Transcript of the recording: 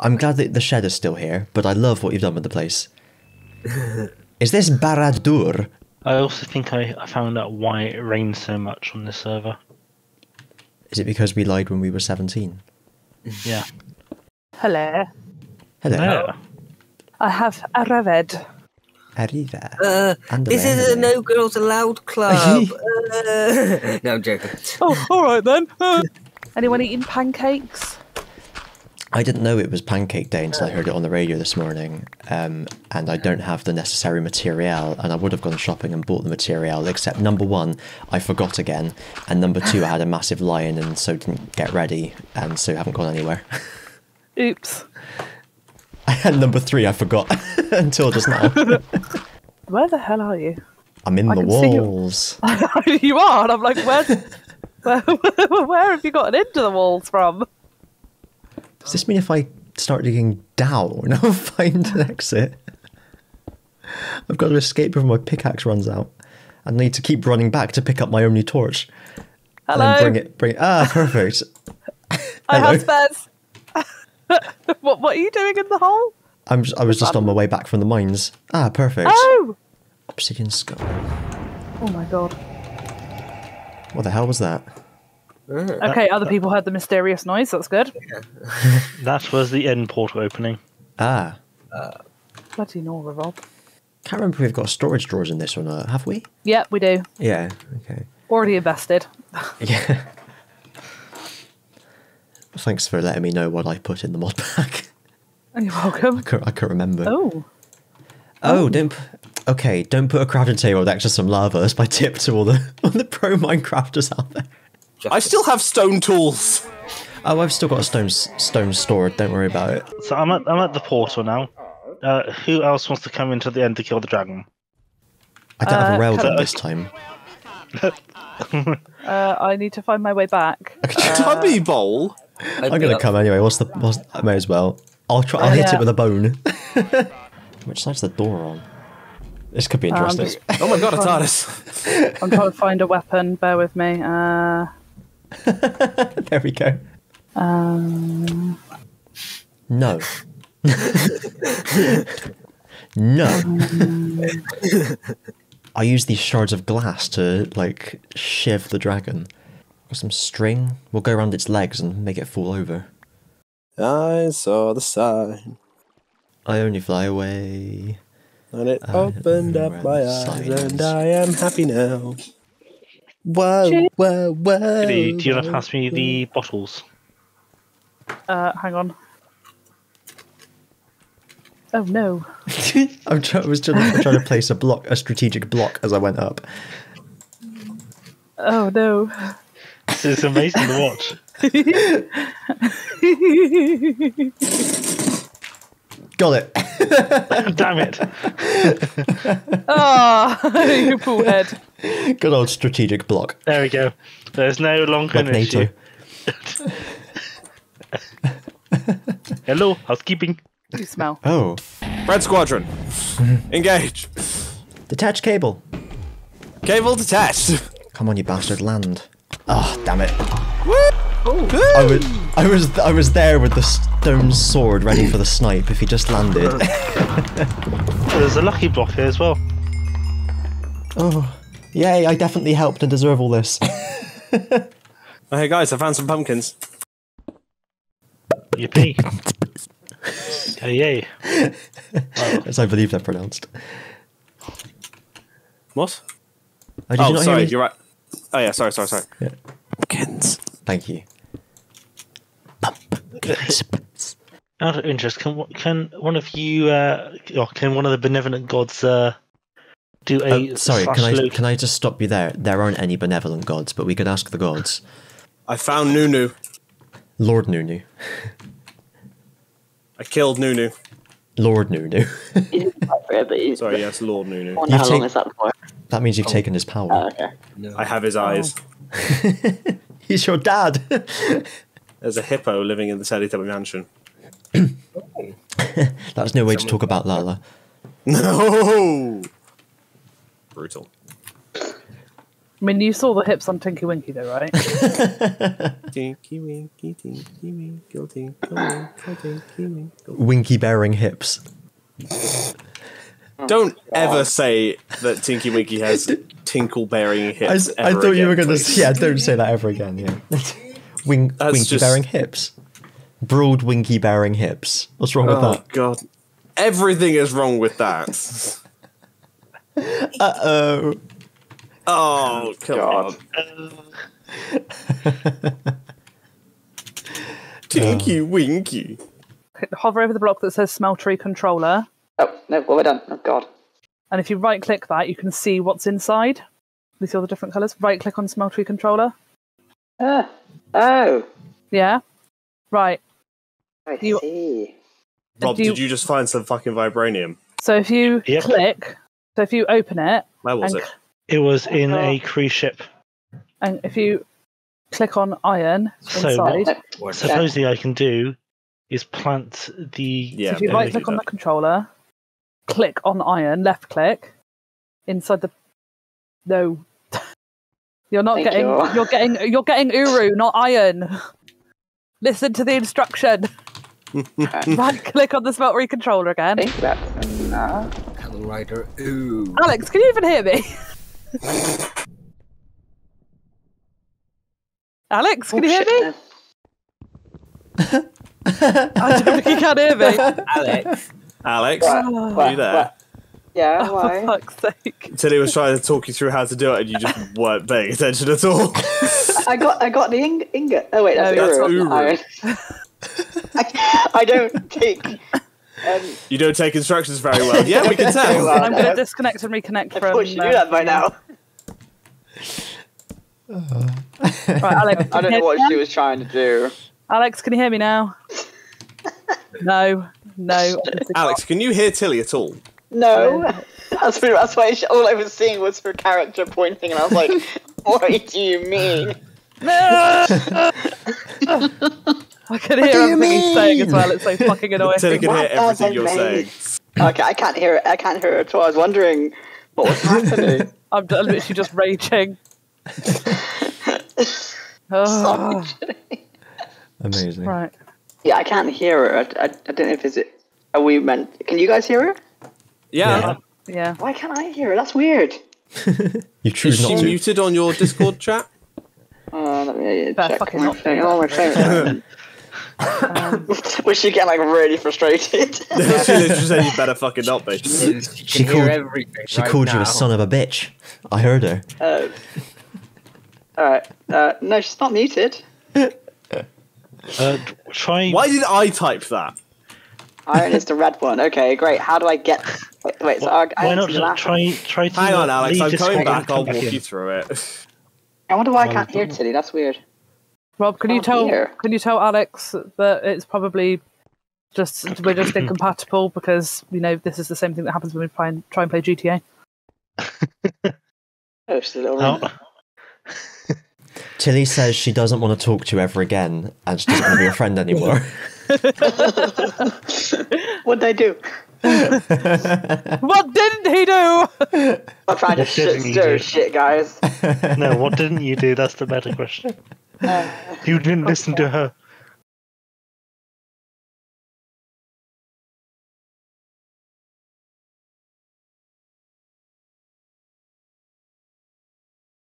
I'm glad that the shed is still here, but I love what you've done with the place. is this Barad-dûr? I also think I, I found out why it rains so much on this server. Is it because we lied when we were 17? Yeah. Hello. Hello. Yeah. I have arrived. Arriva. Uh, this is a no girls allowed club. Uh, no, I'm joking. Oh, all right then. Uh, Anyone eating pancakes? I didn't know it was Pancake Day until I heard it on the radio this morning, um, and I don't have the necessary material. And I would have gone shopping and bought the material, except number one, I forgot again, and number two, I had a massive lion and so didn't get ready, and so haven't gone anywhere. Oops. and number three, I forgot until just now. Where the hell are you? I'm in I the see you. walls. you are, and I'm like, where, where, where have you gotten into the walls from? Does this mean if I start digging down, I'll find an exit? I've got to escape before my pickaxe runs out. I need to keep running back to pick up my only torch. And Hello. then bring it, bring it. Ah, perfect. I have spares. what, what are you doing in the hole? I'm, j- I was just on my way back from the mines. Ah, perfect. Oh! Obsidian skull. Oh my god. What the hell was that? Okay, other people heard the mysterious noise. That's good. That was the end portal opening. Ah, Bloody Nora, Rob. can't remember if we've got storage drawers in this or not. Have we? Yeah, we do. Yeah. Okay. Already invested. Yeah. Thanks for letting me know what I put in the mod pack. You're welcome. I can't, I can't remember. Oh. Oh, don't. p- Okay, don't put a crafting table next to some lava. That's my tip to all the all the pro Minecrafters out there. I still have stone tools. Oh, I've still got a stone s- stone stored. Don't worry about it. So I'm at I'm at the portal now. Uh, who else wants to come into the end to kill the dragon? I don't have a Uh, railgun this time. Uh, I need to find my way back. Tubby bowl. I'm gonna come anyway. What's the? What's, I may as well. I'll try. I'll hit yeah. it with a bone. Which side's the door on? This could be I'm interesting. just- Oh my god, a TARDIS. I'm trying to find a weapon. Bear with me. Uh, there we go. um, No. no. I use these shards of glass to like shiv the dragon. Got some string. We'll go around its legs and make it fall over. I saw the sign, I only fly away. and it I opened up my eyes, and I am happy now. Whoa, whoa, whoa. Do you, do you want to pass me the bottles? uh, hang on. Oh no. I'm try- I was trying, trying to place a block, a strategic block as I went up. Oh no. This is amazing to watch. Got it. Damn it! Ah, you poor head. Good old strategic block. There we go. There's no longer Like an issue. Hello, housekeeping. You smell. Oh, Red Squadron, engage. detach cable. Cable detached. Come on, you bastard, land. Oh, damn it. Woo! I was, I was, I was there with the stone sword ready for the snipe if he just landed. Oh, there's a lucky block here as well. oh, yay! I definitely helped and deserve all this. Oh, hey guys, I found some pumpkins. Yippee. oh, yay. As I believe they're pronounced. What? Oh, oh did you Oh, not sorry, hear me? you're right. Oh yeah, sorry, sorry, sorry. Yeah. Pumpkins. Thank you. Out of interest, can can one of you, uh, or can one of the benevolent gods, uh, do a Oh, sorry, can I load? can I just stop you there? There aren't any benevolent gods, but we could ask the gods. I found Nunu. Lord Nunu, I killed Nunu. Lord Nunu. Sorry, yes, Lord Nunu. Wonder You how long is that for? that means you've taken his power. Oh, okay. I have his eyes. He's your dad. There's a hippo living in the Teletubby mansion. That's no way to talk about Laa-Laa. No! Brutal. I mean, you saw the hips on Tinky Winky, though, right? Tinky winky, tinky winkle, tinkle winkle, tinky winkle. Winky bearing hips. Oh, don't ever say that Tinky Winky has tinkle bearing hips. I ever thought you were going to. please. Yeah, don't say that ever again. Yeah. Wing, That's winky just- bearing hips. Broad winky bearing hips. What's wrong with Oh that? god, everything is wrong with that. Uh oh. Oh come God. on, Tinky Winky. Hover over the block that says Smeltery Controller, Oh, no, well, we're done. Oh, God. and if you right click that, you can see what's inside. You see all the different colours? Right click on Smeltery Controller. Ah. Oh, Yeah. Right. I You- see. Rob, Do you- did you just find some fucking vibranium? So if you Yep. click, so if you open it, Where was and, it? It was in a cruise ship. and if you click on iron So inside, what supposedly I can do is plant the. Yeah, if you right click on that. the controller, click on iron, left click, inside the no. You're not Thank getting you. you're getting you're getting Uru, not iron. Listen to the instruction. right click on the smeltery controller I again. think that's enough. Hello, Rider. Ooh. Alex, can you even hear me? Alex, can you hear me? I don't think you can hear me. Alex. Alex, Oh, are you there? Yeah, for why? fuck's sake. Tilly was trying to talk you through how to do it, and you just weren't paying attention at all. I got I got the ing- ingot. Oh wait, that's, No, that's Uru. Uru. I, I don't take. Um, you don't take instructions very well. Yeah, we can Very tell. well. I'm going to disconnect and reconnect I from. thought you uh, knew that by now. Right, Alex. I don't know what she was trying to do. Alex, can you hear me now? no, no. obviously Alex, can you hear Tilly at all? No, that's, what- that's why she, all I was seeing was her character pointing, and I was like, "What do you mean?" not. I can hear everything he's saying as well. It's so fucking annoying. Tilly can hear What does everything it you're mean? saying. Okay, I can't hear it. I can't hear it at all. I was wondering what was happening. I'm d- literally just raging. Oh, Amazing. right. yeah, I can't hear her. I, I, I don't know if is it. Are we meant? Can you guys hear her? Yeah. Yeah. Why can't I hear her? That's weird. You Is choose she to. muted on your Discord chat? Uh, let me Better check fucking my not thing. do Oh, my phone. Was she getting like really frustrated? she literally said you better fucking not be. She, She can hear called- everything. She right called you now. a son of a bitch. I heard her. uh, all right. Uh, no, she's not muted. Uh, try. Why did I type that? Iron is the red one. Okay, great. How do I get? Wait, wait so I, Why I, not the last- try? Try to Hang on, Alex. I'm this coming back. I'll walk you through it. I wonder why I can't hear don't- Tilly. That's weird. Rob, can you tell? dear. Can you tell Alex that it's probably just we're just incompatible because you know this is the same thing that happens when we try and try and play GTA. Oh, she's a little. Oh, Tilly says she doesn't want to talk to you ever again and she doesn't want to be your friend anymore. What'd I do? What didn't he do? I'm trying to What shit, didn't you stir do? shit, guys. no, what didn't you do? That's the better question. Uh, you didn't listen to her.